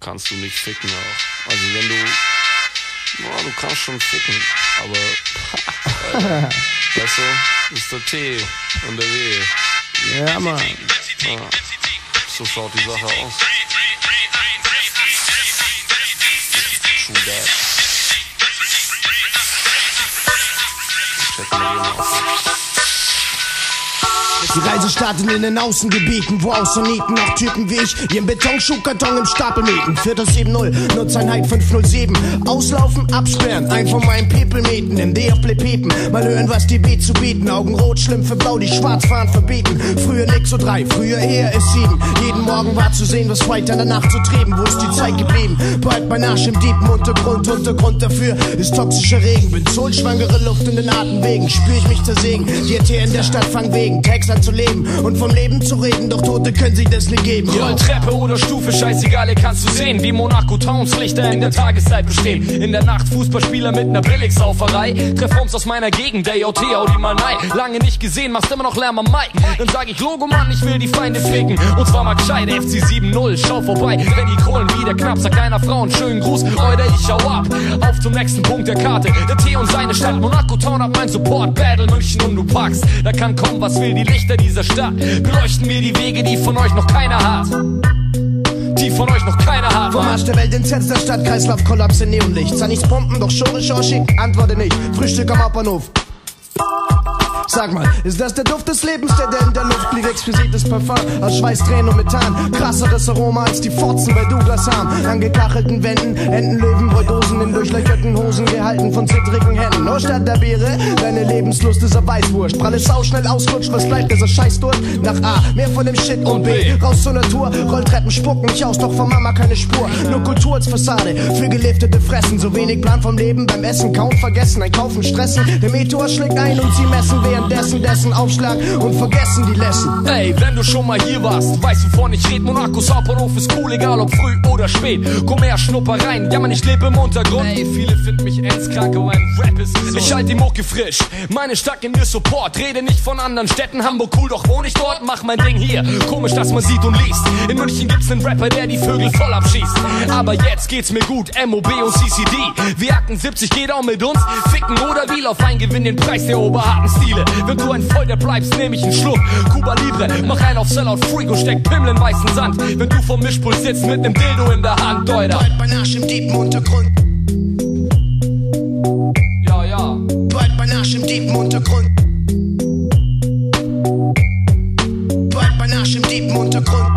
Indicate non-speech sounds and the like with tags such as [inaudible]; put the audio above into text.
kannst du nicht ficken auch. Also wenn du, ja, du kannst schon ficken, aber äh, [laughs] weißt du, ist der T und der W. Ja, Mann. Ja, so schaut die Sache aus. True that. Checken wir den aus. Die Reise startet in den Außengebieten, wo außer Nieten auch Typen wie ich ihren Betonschuhkarton im Stapel mieten. 470, Nutzeinheit 507. Auslaufen, absperren, ein von meinen People mieten. Im D auf piepen, mal hören, was die B zu bieten. Augen rot, schlimm für blau, die schwarz fahren verbieten. Früher nix so drei, früher eher ist sieben. Jeden Morgen war zu sehen, was weiter Nacht zu trieben. Wo ist die Zeit geblieben? Bald mein Arsch im tiefen Untergrund. Untergrund dafür ist toxischer Regen. Bin zollschwangere Luft in den Atemwegen. Spür ich mich zersägen. Die hier in der Stadt fangen wegen. Text an zu leben und vom Leben zu reden, doch Tote können sich das nicht geben. Yo, Treppe oder Stufe, scheißegal, ihr kannst du sehen, wie Monaco Towns Lichter in der Tageszeit bestehen. In der Nacht Fußballspieler mit ner Billigsauferei. Treff uns aus meiner Gegend, der JT, Audi Malnei. Lange nicht gesehen, machst immer noch Lärm am Mike. Dann sag ich Logo, Mann, ich will die Feinde ficken. Und zwar mal gescheit, FC 7-0, schau vorbei. Wenn die Kohlen wieder knapp, sag keiner Frau einen schönen Gruß, oder ich schau ab. Auf zum nächsten Punkt der Karte. Der T und seine Stadt, Monaco Town hat mein Support. Battle München und du packst. Da kann kommen, was will die Lichter dieser Stadt. Beleuchten wir die Wege, die von euch noch keiner hat. Die von euch noch keiner hat. Vom Arsch der Welt ins Herz der Stadt, Kreislauf, Kollaps in Neonlicht. Sah nichts pumpen, doch Schore, Schorschi, antworte nicht. Frühstück am Hauptbahnhof. Sag mal, ist das der Duft des Lebens, der der in der Luft liegt? Exquisites Parfum aus Schweiß, Tränen und Methan. Krasseres Aroma als die Fotzen bei Douglas haben. An gekachelten Wänden, Enten, Löwenbräudosen in durchlöcherten Hosen, gehalten von zittrigen Händen. Nur statt der Beere, deine Lebenslust ist Weißwurst. Pralle Sau schnell ausrutscht, was bleibt dieser Scheiß durch? Nach A, mehr von dem Shit und B. Raus zur Natur, Rolltreppen spucken mich aus, doch von Mama keine Spur. Nur Kultur als Fassade, für geliftete Fressen. So wenig Plan vom Leben beim Essen, kaum vergessen. Ein Kaufen, Stressen, der Meteor schlägt ein und sie messen, währenddessen dessen Aufschlag und vergessen die Lessen. Ey, wenn du schon mal hier warst, weißt du, wovon ich red. Monacos Hauptbahnhof ist cool, egal ob früh oder spät. Komm her, schnupper rein, ja man, ich lebe im Untergrund. Ey, viele finden mich endskrank, aber mein Rap ist so. Ich halt die Mucke frisch, meine Stadt in mir Support. Rede nicht von anderen Städten, Hamburg cool, doch wohne ich dort, mach mein Ding hier. Komisch, dass man sieht und liest. In München gibt's einen Rapper, der die Vögel voll abschießt. Aber jetzt geht's mir gut, MOB und CCD. Wir hacken 70, geht auch mit uns. Ficken oder wie, auf ein Gewinn den Preis der oberharten Stile. Wenn du ein Vollder bleibst, nehm ich einen Schluck. Kuba Libre, mach einen auf Sellout Freak und steck Pimmel in weißen Sand. Wenn du vom Mischpult sitzt mit nem Dildo in der Hand, Deuder. Bald bei Nasch im tiefen Untergrund. Ja, ja. Bald bei Nasch im tiefen Untergrund. Bald bei Nasch im tiefen Untergrund.